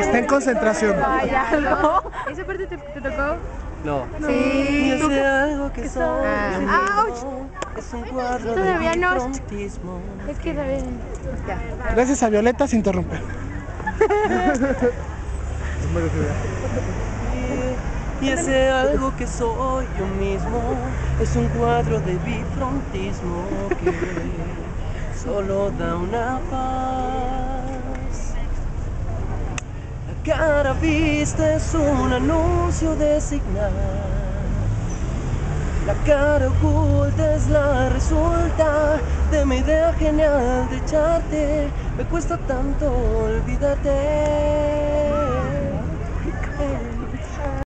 Está en concentración. Vaya, no. ¿Esa parte te, te tocó? No. Sí. Yo sé algo que soy. Ah. Es un cuadro Todavía de no. bifrontismo. Es que también. Ya. Gracias a Violeta se interrumpe. Y ese algo que soy yo mismo es un cuadro de bifrontismo que solo da una paz. Cara vista es un anuncio de señal. La cara oculta es la resulta de mi idea genial de echarte. Me cuesta tanto olvidarte.